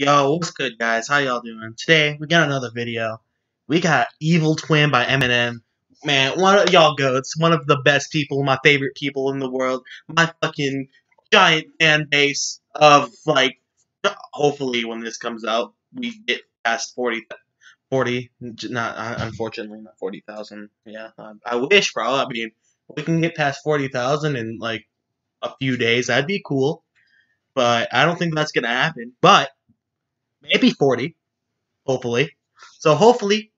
Yo, what's good, guys? How y'all doing? Today, we got another video. We got Evil Twin by Eminem. Man, one of y'all goats, one of the best people, my favorite people in the world, my fucking giant fan base of, like, hopefully when this comes out, we get past 40, 40 not, uh, unfortunately, not 40,000. Yeah, I, I wish, bro. I mean, we can get past 40,000 in, like, a few days. That'd be cool. But I don't think that's going to happen. But maybe 40, hopefully. So hopefully,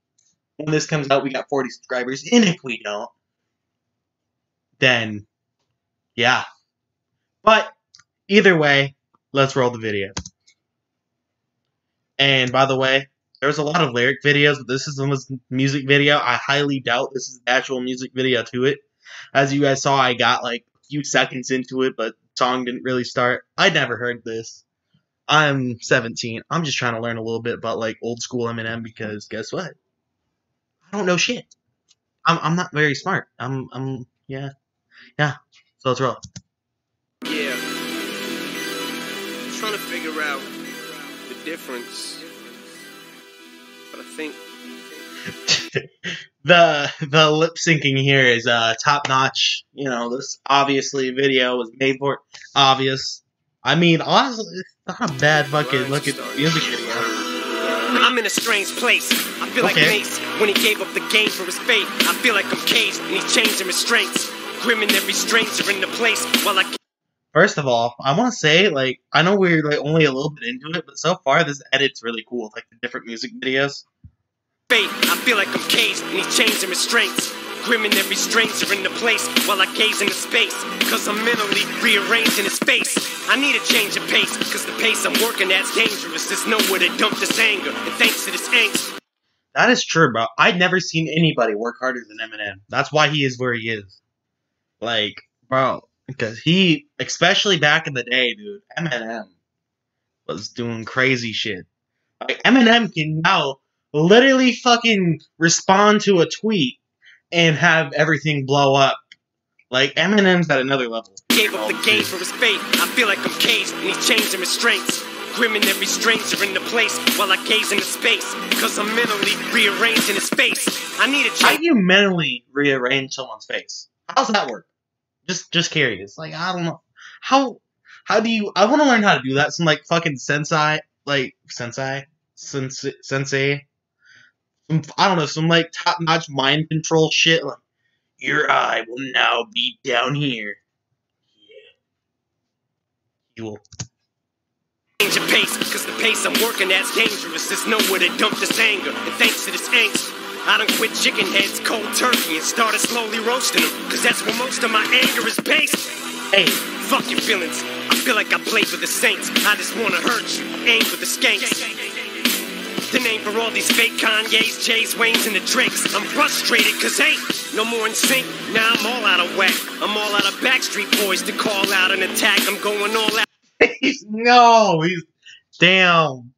when this comes out, we got 40 subscribers. And if we don't, then yeah. But either way, let's roll the video. And by the way, there's a lot of lyric videos, but this is the music video. I highly doubt this is the actual music video to it. As you guys saw, I got like a few seconds into it, but song didn't really start. I'd never heard this. I'm 17. I'm just trying to learn a little bit about like old school Eminem because guess what? I don't know shit. I'm I'm not very smart. I'm I'm yeah yeah. So let's roll. Yeah. trying to figure out the difference, but I think the the lip syncing here is uh top notch. You know, this obviously video was made for obvious. I mean, honestly, not a bad fucking look at music video. I'm in a strange place. I feel okay. like Mase when he gave up the game for his faith. I feel like I'm caged and he's changing restraints. Grim and every stranger in the place while I. First of all, I want to say, like, I know we're like only a little bit into it, but so far this edit's really cool. Like the different music videos. Faith, I feel like I'm caged and he's changing restraints. And every stranger in the place while I gaze into space. Cause I'm mentally rearranging his face. I need a change of pace, cause the pace I'm working at's dangerous. There's nowhere to dump this anger. And thanks to this angst. That is true, bro. I'd never seen anybody work harder than Eminem. That's why he is where he is. Like, bro, because he, especially back in the day, dude, Eminem was doing crazy shit. Like, Eminem can now literally fucking respond to a tweet and have everything blow up. Like Eminem's at another level. Gave up the game for his faith. I feel like I'm caged and he's changing restraints. Grim and every stranger in the place while I gaze into space. Cause I'm mentally rearranging his face. I need a change. How do you mentally rearrange someone's face? How's that work? Just just curious. Like I don't know. How how do you I wanna learn how to do that. Some like fucking sensei like sensei? Sensei sensei some I don't know, some like top notch mind control shit. Like your eye will now be down here. Yeah. You will change of pace, cause the pace I'm working at's dangerous. There's nowhere to dump this anger. And thanks to this angst, I done quit chicken heads cold turkey and started slowly roasting them. Cause that's where most of my anger is based. Hey, fuck your feelings. I feel like I played with the Saints. I just wanna hurt you, aim for the skanks. The name for all these fake Kanye's, Jay's, Wayne's, and the Drakes. I'm frustrated, cause hey, no more in sync. Now I'm all out of whack. I'm all out of Backstreet Boys to call out an attack. I'm going all out. no, he's damn.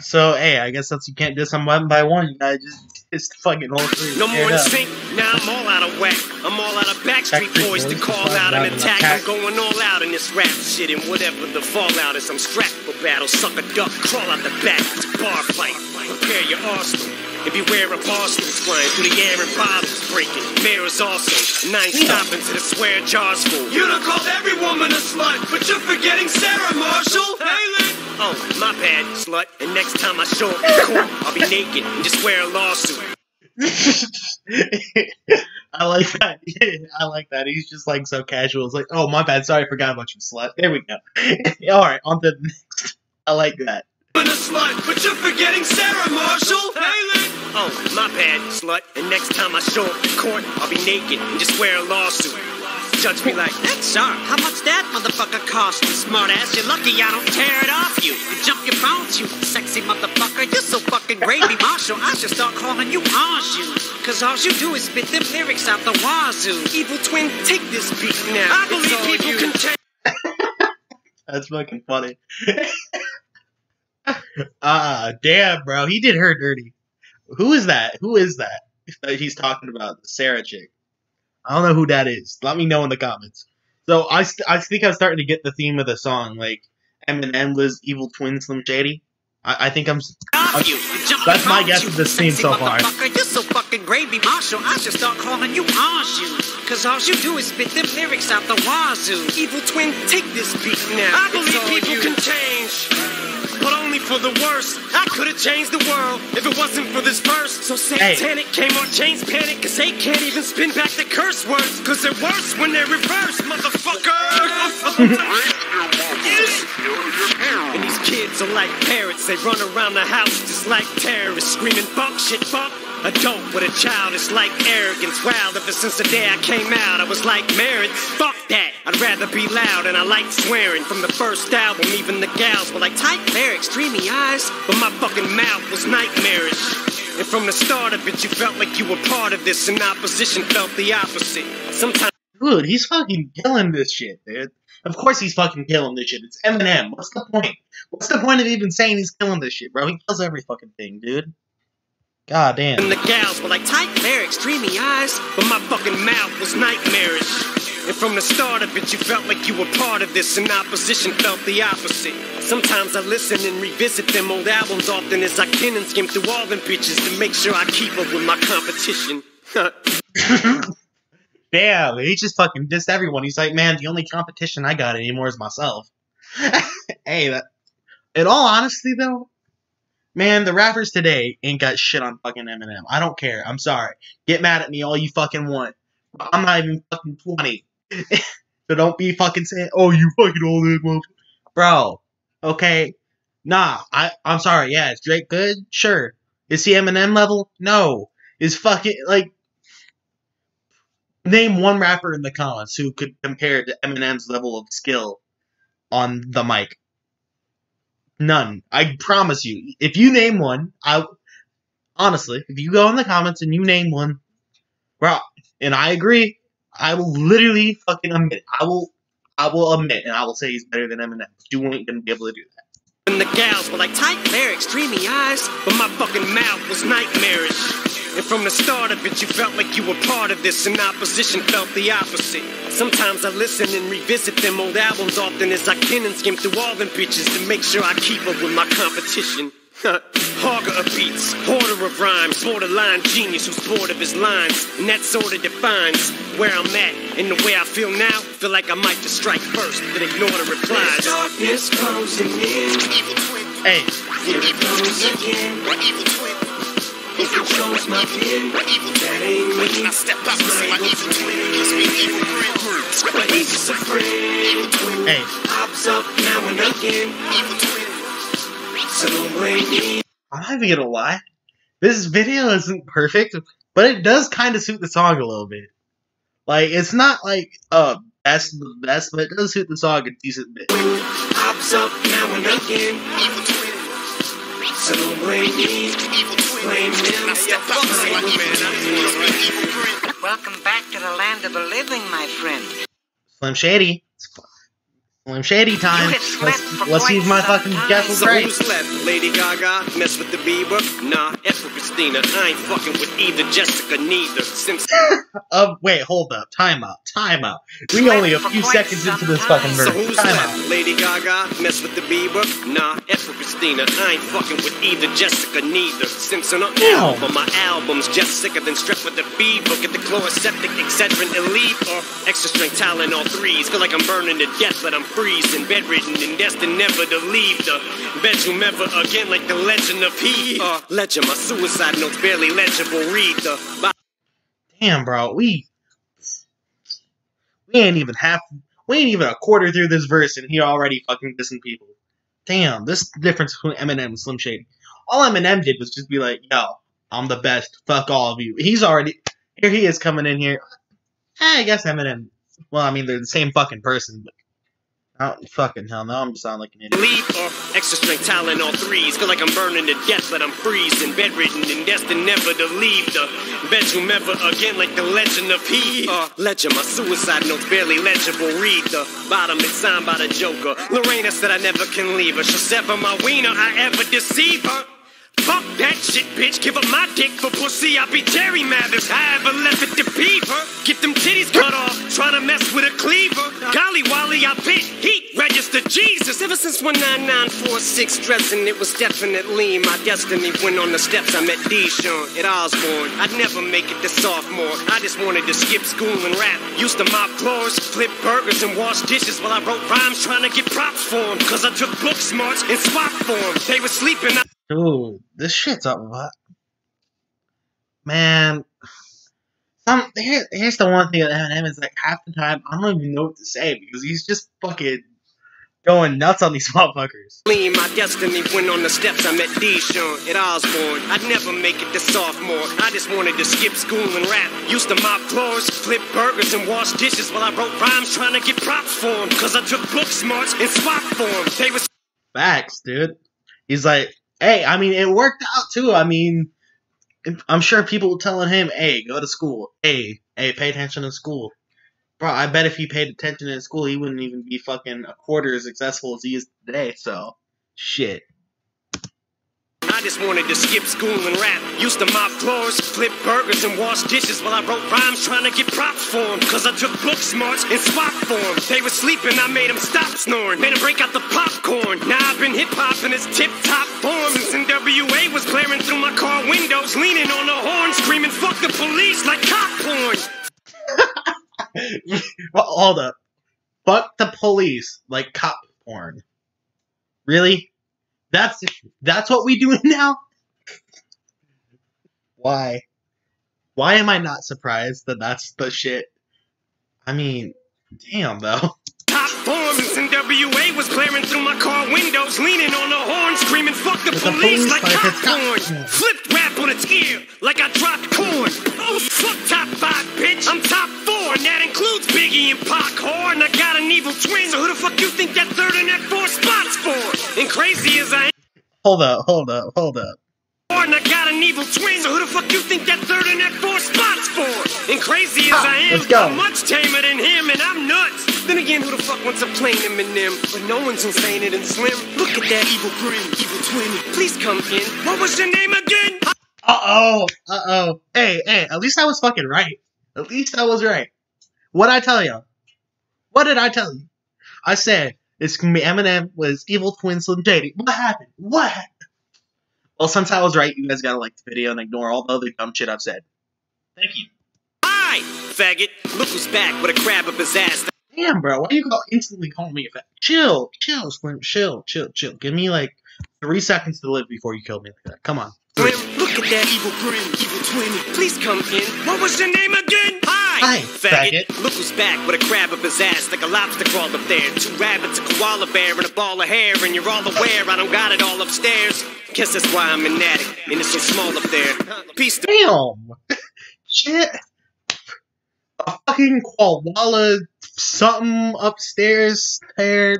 So hey, I guess that's you can't diss them one by one. You gotta just diss the fucking whole thing. No more in sync. Now I'm all out of whack. I'm all out of Backstreet, Backstreet Boys, Boys to call out an attack. attack. I'm going all out in this rap shit and whatever the fallout is. I'm strapped for battle. Suck a duck, crawl out the back. It's a bar fight. Prepare your arsenal. And beware of Arsenal's flying through the air and bottles breaking. Mirrors also. Nine stopping to the swear jars full. You done called every woman a slut, but you're forgetting Sarah Marshall. Hey, Oh, my bad, slut. And next time I show up in court, I'll be naked and just wear a lawsuit. I like that. I like that. He's just like so casual. It's like, oh, my bad. Sorry, I forgot about you, slut. There we go. All right, on to the next. I like that. A slut, but you're forgetting Sarah Marshall. Hey, Oh, my bad, slut. And next time I show up in court, I'll be naked and just wear a lawsuit. Judge me like, that's sharp. How much that motherfucker cost you, smartass? You're lucky I don't tear it off you. And jump your bones, you sexy motherfucker. You're so fucking gravy, Marshall. I should start calling you Au Jus. Cause all you do is spit them lyrics out the wazoo. Evil twin, take this beat now. I believe people you. can take. That's fucking funny. Ah, uh, damn, bro. He did her dirty. Who is that? Who is that? That he's talking about the Sarah chick. I don't know who that is. Let me know in the comments. So I, st- I think I'm starting to get the theme of the song. Like Eminem was Evil Twin Slim Shady. I, I think I'm. s- you. That's my guess of this theme so far. motherfucker, You're so fucking gravy, Marshall. I should start calling you Au Jus. Cause all you do is spit them lyrics out the wazoo. Evil twin, take this beat now. I believe people you. can change. For the worst. I could have changed the world if it wasn't for this verse. So satanic came on chains panic, cause they can't even spin back the curse words. Cause they're worse when they're reversed, motherfucker. and these kids are like parrots. They run around the house just like terrorists, screaming fuck shit, fuck. A dope with a child is like arrogance. Wild ever since the day I came out, I was like marriage. Fuck that. I'd rather be loud and I like swearing. From the first album, even the gals were like tight lyrics, dreamy eyes. But my fucking mouth was nightmarish. And from the start of it, you felt like you were part of this, and opposition felt the opposite. Sometimes. Dude, he's fucking killing this shit, dude. Of course he's fucking killing this shit. It's Eminem. What's the point? What's the point of even saying he's killing this shit, bro? He kills every fucking thing, dude. God damn. And the gals were like tight lyrics, dreamy eyes, but my fucking mouth was nightmarish. And from the start of it, you felt like you were part of this, and opposition felt the opposite. Sometimes I listen and revisit them old albums often as I can and skim through all them bitches to make sure I keep up with my competition. Damn, he just fucking dissed everyone. He's like, man, the only competition I got anymore is myself. hey, that. In all honesty, though, man, the rappers today ain't got shit on fucking Eminem. I don't care. I'm sorry. Get mad at me all you fucking want. I'm not even fucking 20. so don't be fucking saying, oh, you fucking old motherfucker. Bro, okay. Nah, I, I'm sorry. Yeah, is Drake good? Sure. Is he Eminem level? No. Is fucking, like, name one rapper in the comments who could compare to Eminem's level of skill on the mic. None. I promise you. If you name one, I honestly, if you go in the comments and you name one, bro, and I agree, I will literally fucking admit. I will, I will admit, and I will say he's better than Eminem. You ain't gonna be able to do that. And the gals were like tight lyrics, dreamy eyes, but my fucking mouth was nightmarish. And from the start of it, you felt like you were part of this, and opposition felt the opposite. Sometimes I listen and revisit them old albums often as I can and skim through all them bitches to make sure I keep up with my competition. Hogger of beats, hoarder of rhymes, borderline genius who's bored of his lines, and that sort of defines where I'm at. And the way I feel now, feel like I might just strike first, then ignore the replies. Darkness closing in. Hey, Here it goes again. If it shows my pen, that ain't me. Now step up and my evil twin. Gives me evil grin. He's just a friend. hey, Pops up now and again. Evil twin. So blame me. I'm not even gonna lie. This video isn't perfect, but it does kind of suit the song a little bit. Like, it's not like uh best the best, but it does suit the song a decent bit. Pops up now and again. Evil twin. So blame Welcome back to the land of the living, my friend. Slim Shady. It's fu- Slim Shady time. You had slept Let's, for let's see if my fucking time. guess was So right. who's? Lady Gaga? Mess with the Bieber? Nah, F with Christina. I ain't fucking with either Jessica, neither. Since Uh, wait, hold up. Time out. Time out. We only a few seconds into this fucking So verse. who's Time left? out. Lady Gaga? Mess with the Bieber? Nah, F with Christina. I ain't fucking with either Jessica, neither. Simpson or Ew. album. My album's just sicker than strep with the fever. Get the Chloraseptic, Excedrin, Aleve, or extra strength Tylenol threes. Feel like I'm burning to death, but I'm freezing. Bedridden and destined never to leave the bedroom ever again, like the legend of he. Uh, ledger, my suicide notes barely legible. Read the. Damn, bro. We we ain't even half. We ain't even a quarter through this verse, and he already fucking dissing people. Damn, this difference between Eminem and Slim Shady. All Eminem did was just be like, "Yo, I'm the best. Fuck all of you." He's already here. He is coming in here. I guess Eminem. Well, I mean, they're the same fucking person, but oh, fucking hell, no, I'm sounding like an idiot. Leave or extra strength Tylenol threes. Feel like I'm burning to death, but I'm freezing. Bedridden and destined never to leave the bedroom ever again, like the legend of he. Uh, ledger, my suicide notes barely legible. Read the bottom, it's signed by the Joker. Lorena said I never can leave her. She'll sever my wiener, I ever deceive her. Fuck that shit, bitch. Give up my dick for pussy. I'll be Jerry Mathers. I ever left it to Beaver. Get them titties cut off. Trying to mess with a cleaver. Golly Wally, I bit heat. Register Jesus. Ever since 19946 dressing, it was definitely my destiny. When on the steps, I met Deshaun at Osborn. I'd never make it to sophomore. I just wanted to skip school and rap. Used to mop floors, flip burgers, and wash dishes while I wrote rhymes trying to get props for 'em. Cause I took book smarts and swap for 'em. They were sleeping. I Dude, this shit's up. What? Man, some here, here's the one thing with Eminem is like half the time I don't even know what to say because he's just fucking going nuts on these motherfuckers. Lean my destiny when on the steps I met Deshaun at Osborn. I'd never make it to sophomore. I just wanted to skip school and rap. Used to mop floors, flip burgers, and wash dishes while I wrote rhymes trying to get props for 'em. Cause I took book smarts and swap for 'em. They was Facts, dude. He's like, hey, I mean, it worked out too. I mean, I'm sure people were telling him, hey, go to school. Hey, hey, pay attention in school. Bro, I bet if he paid attention in school, he wouldn't even be fucking a quarter as successful as he is today. So, shit. I just wanted to skip school and rap. Used to mop floors, flip burgers, and wash dishes while I wrote rhymes trying to get props for 'em. Cause I took book smarts and swap for 'em. They were sleeping, I made them stop snoring. Made them break out the popcorn. Now I've been hip hop in its tip top form. And NWA was blaring through my car windows, leaning on the horn, screaming, fuck the police like cop porn. Well, Hold up. Fuck the police like cop porn. Really? That's that's what we doing now? Why? Why am I not surprised that that's the shit? I mean, damn though. Top form since NWA was blaring through my car windows, leaning on the horn, screaming, fuck the the police, police like like cop it's cop porn. porn. Flipped rap on its ear, like I dropped corn. Oh, fuck top five, bitch. I'm top four, and that includes Biggie and Pac whore. Evil twin, so who the fuck you think that third and that fourth spot's for? And crazy as I am. Hold up, hold up, hold up. And I got an evil twin, so who the fuck you think that third and that fourth spot's for? And crazy as Ah, I am. I'm much tamer than him, and I'm nuts. Then again, who the fuck wants a plain Eminem? But no one's insane and slim. Look at that evil grin, evil twin. Please come in. What was your name again? Uh oh, uh oh. Hey, hey, at least I was fucking right. At least I was right. What'd I tell you? What did I tell you? I said it's gonna be Eminem with his evil twin Slim Shady. What happened? What happened? Well, since I was right, you guys gotta like the video and ignore all the other dumb shit I've said. Thank you. Hi, faggot. Look who's back with a crab up his ass. Damn, bro, why you call instantly calling me a fat? Chill, chill, Slim, chill, chill, chill. Give me like three seconds to live before you kill me like that. Come on. Slim, look at that evil grin, evil twin. Please come in. What was your name again? Hi, Hi, faggot. Look who's back with a crab up his ass like a lobster crawled up there. Two rabbits, a koala bear, and a ball of hair. And you're all aware I don't got it all upstairs. Guess that's why I'm an addict, and it's so small up there. Peace to Damn! Shit! A fucking koala something upstairs there.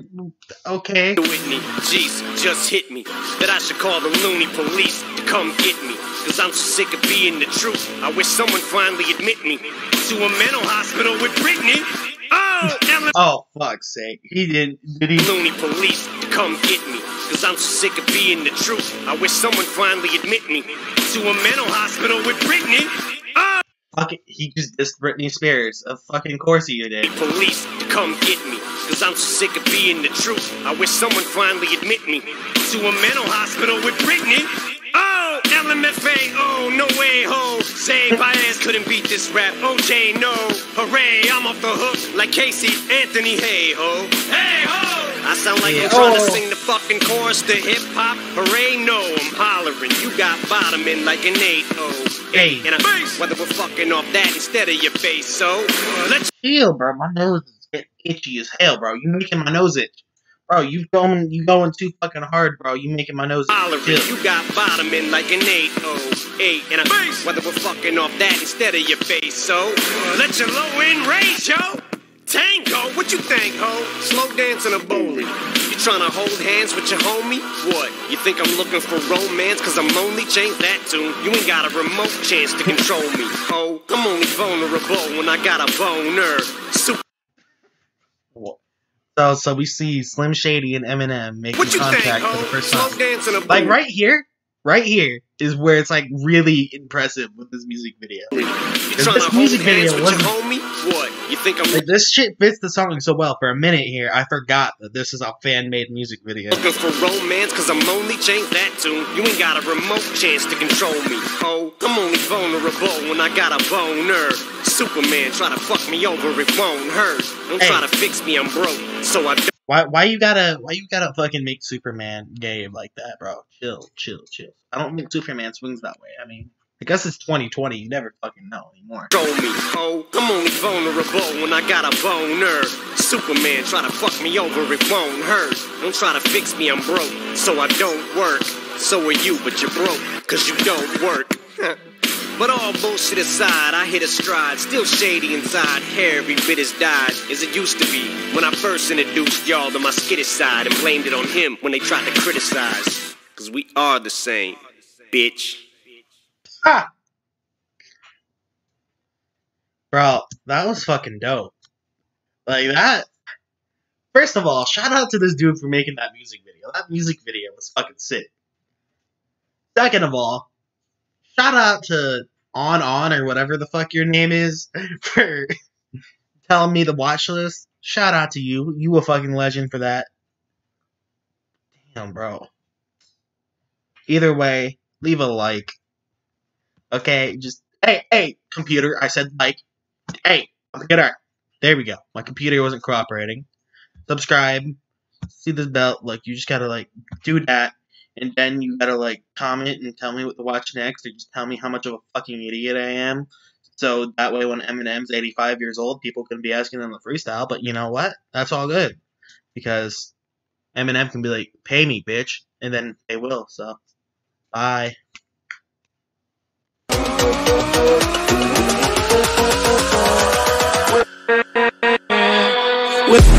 Okay. Whitney. Jeez, just hit me that I should call the loony police to come get me. Cause I'm so sick of being the truth. I wish someone finally admit me to a mental hospital with Britney. Oh, Ellen. Oh, fuck's sake. He didn't. Did he? Loony police to come get me. Cause I'm so sick of being the truth. I wish someone finally admit me to a mental hospital with Britney. Oh, Fucking, he just dissed Britney Spears. Of fucking course he did. police to come get me. Cause I'm so sick of being the truth. I wish someone finally admit me to a mental hospital with Britney. LMFA, oh, no way, ho. Say Baez couldn't beat this rap. OJ, no. Hooray, I'm off the hook like Casey Anthony, hey, ho. Hey, ho. I sound like Yeah. I'm trying to Oh. sing the fucking chorus to hip hop. Hooray, no, I'm hollering. You got bottoming like an 8 oh. Hey. And I'm whether we're fucking off that instead of your face, so let's Chill, bro. My nose is getting itchy as hell, bro. You're making my nose itch. Bro, you going you going too fucking hard, bro. You making my nose itch. hollering. You got bottoming like an 8 oh. 8 and I whether we're fucking off that instead of your face, so let your low end raise, yo. Tango, what you think, ho? Slow dancing a bowling. You trying to hold hands with your homie? What? You think I'm looking for romance cause I'm lonely? Change that tune. You ain't got a remote chance to control me, ho. I'm only vulnerable when I got a boner. Super So so we see Slim Shady and Eminem making you think, contact for the first time. Like right here, right here is where it's like really impressive with this music video. This trying to hold music video homie? What? You think I'm Like this shit fits the song so well. For a minute here, I forgot that this is a fan made music video. looking for romance? Cause I'm only Change that tune. You ain't got a remote chance to control me. Oh, I'm only vulnerable when I got a boner. Superman try to fuck me over, it won't hurt. Don't try to fix me, I'm broke. So I don't. Why why you gotta why you gotta fucking make Superman gay like that, bro? Chill, chill, chill. I don't think Superman swings that way. I mean, I guess it's 2020. You never fucking know anymore. Control me, oh, I'm only vulnerable when I got a boner. Superman try to fuck me over, it won't hurt. Don't try to fix me, I'm broke. So I don't work. So are you, but you're broke, cause you don't work. But all bullshit aside, I hit a stride. Still shady inside, hair every bit as dyed as it used to be. When I first introduced y'all to my skittish side and blamed it on him when they tried to criticize. Cause we are the same, bitch. Ah! Bro, that was fucking dope. Like that. First of all, shout out to this dude for making that music video. That music video was fucking sick. Second of all, shout out to On On or whatever the fuck your name is for telling me the watch list. Shout out to you. You a fucking legend for that. Damn, bro. Either way, leave a like. Okay, just hey, hey, computer. I said like. Hey, Get computer. There we go. My computer wasn't cooperating. Subscribe. See this belt. Like you just gotta like do that, and then you gotta like comment and tell me what to watch next, or just tell me how much of a fucking idiot I am. So that way, when Eminem's 85 years old, people can be asking him the freestyle. But you know what? That's all good because Eminem can be like, "Pay me, bitch," and then they will. So, bye. With